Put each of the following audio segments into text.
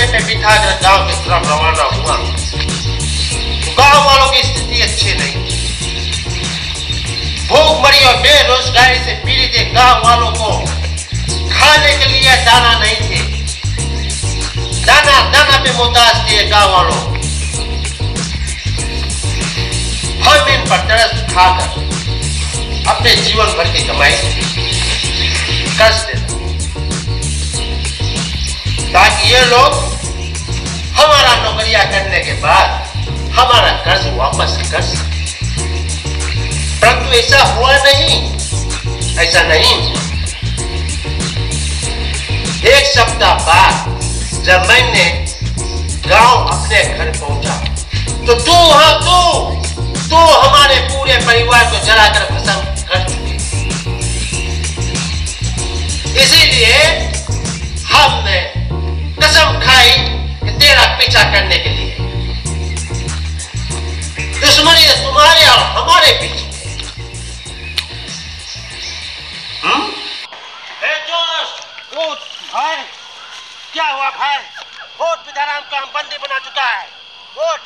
महले को घोड़े पे बिठा कर गाँव की तरफ़ रवाना हुआ। गाँव वालों की स्थिति अच्छी नहीं। भूखमरी और बेरोजगारी से पीड़ित एक गाँव वालों को खाने के लिए दाना नहीं थे। दाना दाना पे मोहताज थे गाँव वालों। हम इन पर तरस खाकर अपने जीवन भर की कमाई। देते ताकि ये लोग हमारा नौकरिया करने के बाद हमारा कर्ज वापस कर सके। परंतु ऐसा हुआ नहीं, ऐसा नहीं। एक सप्ताह बाद जब मैंने गाँव अपने घर पहुँचा तो तू हाँ तू तू हमारे पूरे परिवार को कसम खाई कि तेरा पीछा करने के लिए। दुश्मनी है तुम्हारे और हमारे बीच। हम्म? क्या हुआ भाई उठ विधाराम का हम बंदी बना चुका है। उठ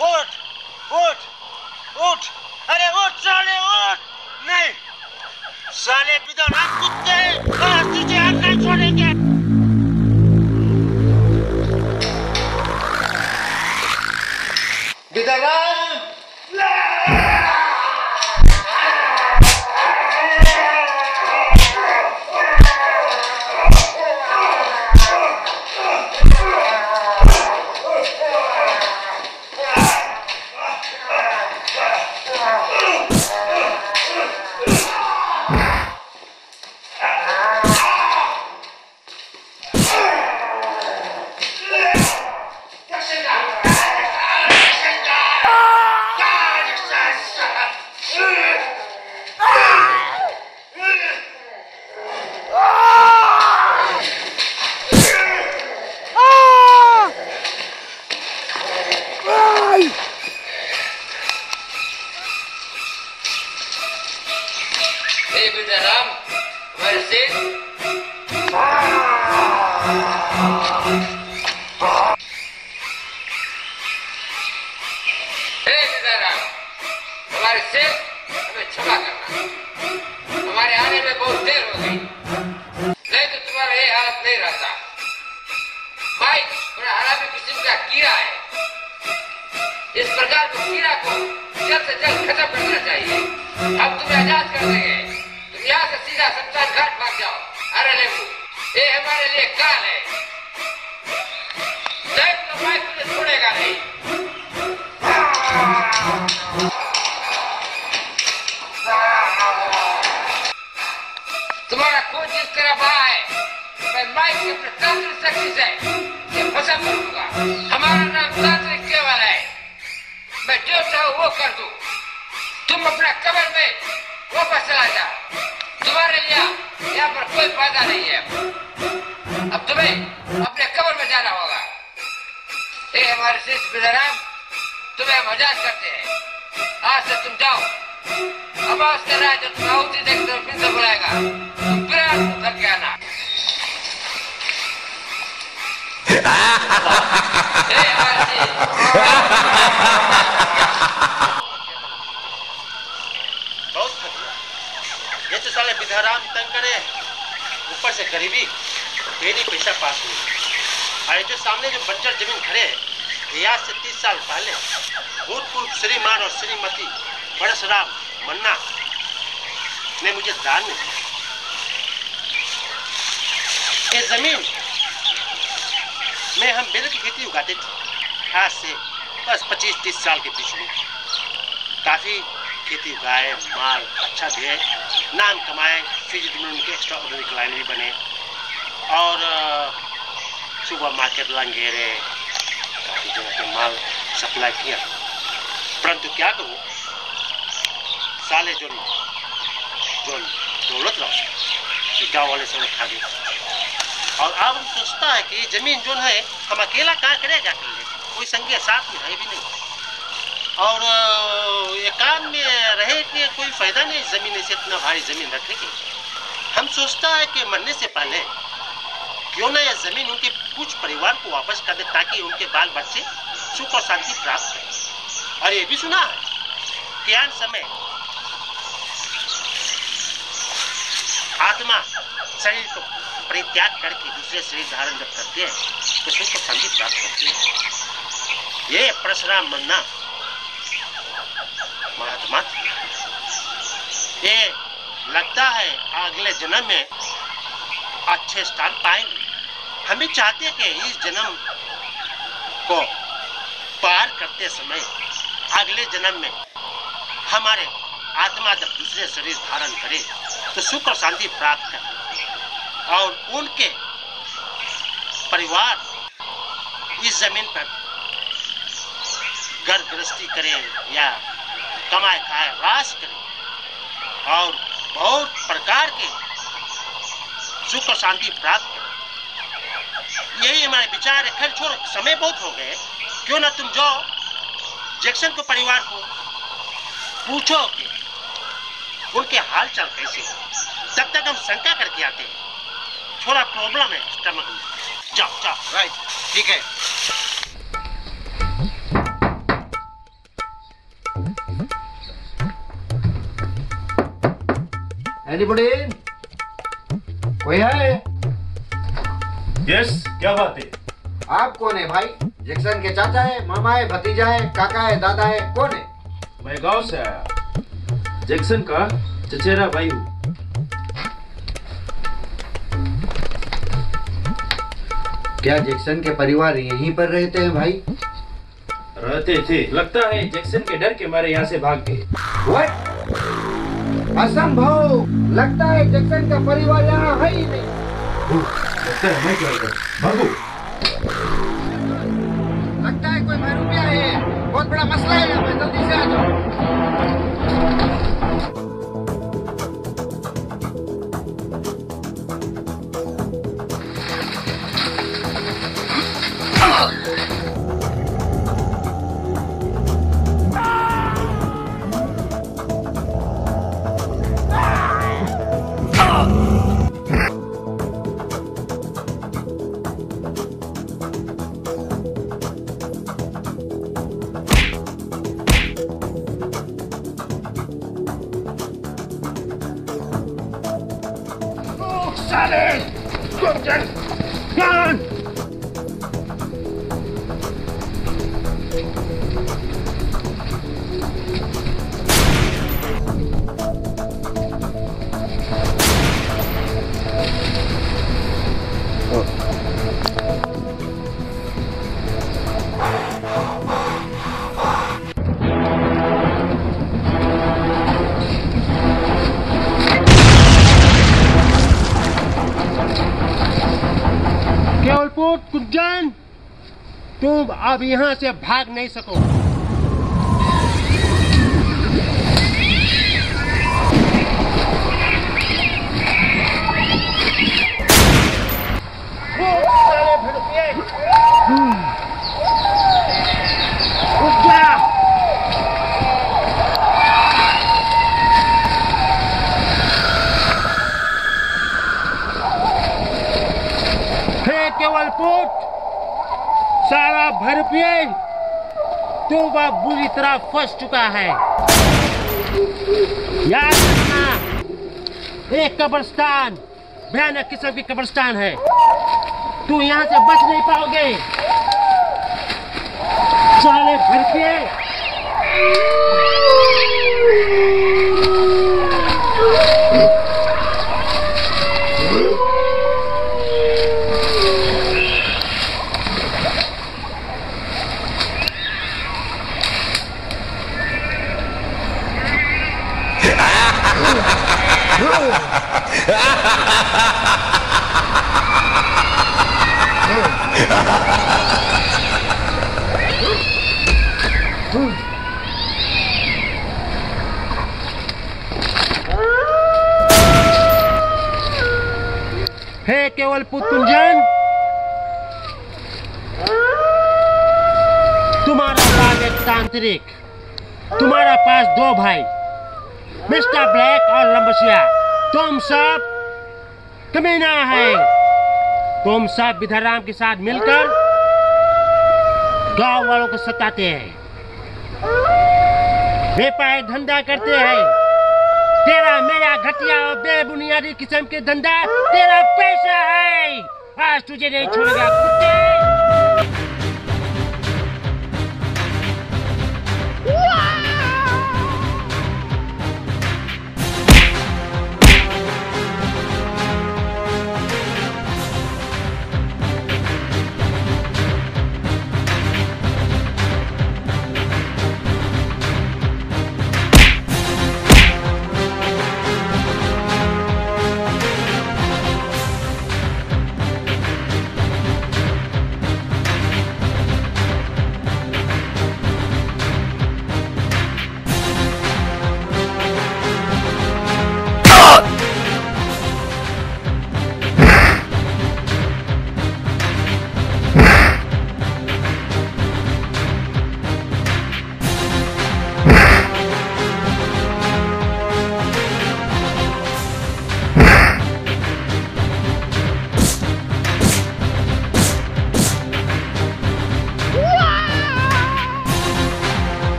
उठ उठ उठ। अरे उठ, साले, उठ। नहीं, साले विधाराम कुत्ते आज तुझे हम नहीं छोड़ेंगे? Get Bidagan! Lah! विद्याराम हमारे सेठ हमें करना। हमारे आने में बहुत देर हो गई। नहीं तो तुम्हारा ये हालत नहीं रहता। माइक बड़ा हरामी किस्म का कीड़ा है। इस प्रकार के कीड़ा को जल्द से जल्द खत्म कर देना चाहिए। हम तुम्हें आज़ाद कर देंगे। यहाँ से सीधा शमशान घाट भाग जाओ। अरे लेबू, ये हमारे लिए काल है। तो छोड़ेगा नहीं। तुम्हारा जिस तरह है, मैं माइक के शक्ति से ये फसा करूँगा। हमारा नाम तांत्रिक केवल है। मैं जो चाहूँ वो कर दूँ। तुम अपना कबर में वापस चला जा तुम्हारे लिए यहाँ पर कोई फ़ायदा नहीं है। अब तुम्हें अपने कबर में जाना होगा। ये हमारे शिष्य विधाराम तुम्हें हम आज़ाद करते हैं। आज से तुम जाओ। अब उसके राज जो तुम आहुति देखते हो फिर से बुलाएगा। तुम फिर आपको करके आना। हे बहुत थक गया ये तो साले विधाराम तंग करे ऊपर से गरीबी मेरी पैसा पास हुई। और जो सामने जो बंजर ज़मीन खड़े है, ये से तीस साल पहले भूतपूर्व श्रीमान और श्रीमती परशुराम मन्ना ने मुझे दान में ये ज़मीन में हम बेल की खेती उगाते थे। आज से बस पच्चीस, तीस साल के बीच में। काफ़ी खेती उगाए, माल अच्छा दिए। नाम कमाए, फिर में उनके एक्स्ट्रा ऑर्डनरी क्लाइंट भी बने। और सुपर मार्केट लंगेरे काफ़ी जगह के माल सप्लाई किया। परंतु क्या करूँ साले जो जो दौलत रहा गाँव वाले सब खा गए और अब सोचता है कि ज़मीन जो है, हम अकेला कहाँ करेगा कर ले? कोई संगे साथ में है भी नहीं। और काम में रहे कि कोई फ़ायदा नहीं ज़मीन से इतना भारी ज़मीन रखने की। हम सोचता है कि मरने से पहले क्यों ना यह ज़मीन उनके कुछ परिवार को वापस कर दे ताकि उनके बाल बच्चे सुख और शांति प्राप्त करें। और ये भी सुना है कि अंत समय आत्मा शरीर को परित्याग करके दूसरे शरीर धारण जब करते हैं तो सुख और शांति प्राप्त करती है। ये परशुराम मन्ना महात्मा, ये लगता है अगले जन्म में अच्छे स्थान पाएँगे। हम भी चाहते हैं कि इस जन्म को पार करते समय अगले जन्म में हमारे आत्मा जब दूसरे शरीर धारण करे तो सुख और शांति प्राप्त करे। और उनके परिवार इस ज़मीन पर घर गृहस्थी करे या कमाए खाए रास करे। और बहुत प्रकार के सुख और शांति प्राप्त करें। यही हमारे विचार है। खैर, छोड़ो, समय बहुत हो गए। क्यों ना तुम जाओ, जैक्सन के परिवार को पूछो कि उनके हाल चाल कैसे हैं। तब तक हम शंका करके आते हैं। थोड़ा प्रॉब्लम है स्टमक में। जाओ जाओ। राइट ठीक है। एनीबॉडी कोई है? यस क्या बात है? आप कौन है भाई? जैक्सन के चाचा है मामा है भतीजा है काका है दादा है कौन है? मैं गाँव से आया। जैक्सन का चचेरा भाई हूँ। क्या जैक्सन के परिवार यहीं पर रहते हैं भाई? रहते थे। लगता है जैक्सन के डर के मारे यहाँ से भाग गए? असंभव! लगता है जैक्सन का परिवार यहाँ है ही नहीं। लगता है मैं क्या भागो। लगता है कोई महरूपिया है। बहुत बड़ा मसला है यहाँ पे जल्दी से आ जाओ। अब यहाँ से भाग नहीं सको उठ जा हे केवल पुट सारा भरपिए तू वह बुरी तरह फंस चुका है। याद रखना एक कब्रस्तान, भयानक किस्म की कब्रस्तान है। तू यहाँ से बच नहीं पाओगे। साले भरपिए हे केवल पुतुंजन तुम्हारा बाग एक तांत्रिक। तुम्हारा पास दो भाई, मिस्टर ब्लैक और लंबसिया तुम सब कमीना है। तुम सब विधाराम के साथ मिलकर गाँव वालों को सताते हैं। बेपाय धंधा करते हैं। तेरा मेरा घटिया और बेबुनियादी किस्म के धंधा तेरा पैसा है। आज तुझे नहीं छोड़ेगा कुत्ते।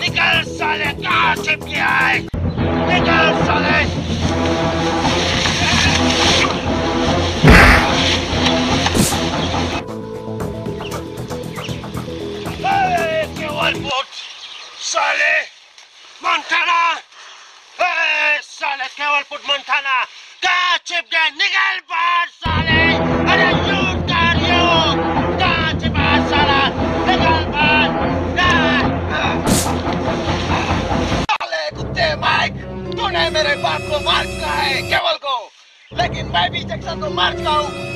निकल साले कहाँ छिप गया है? निकल साले। साले, मंथाना। साले केवल पुट मंथाना? कहाँ छिप गए? निकल बाहर। तूने मेरे बाप को मार्च का है, केवल को। लेकिन मैं भी जैक्सन को मार्च का हूँ।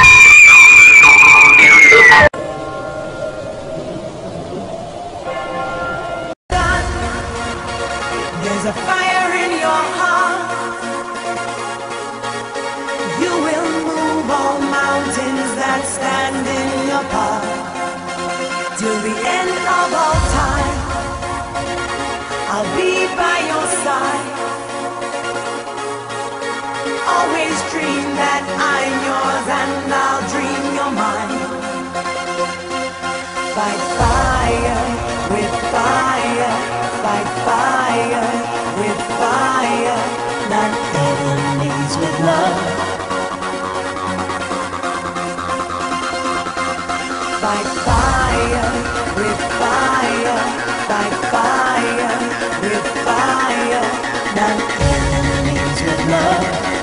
Ah! Love.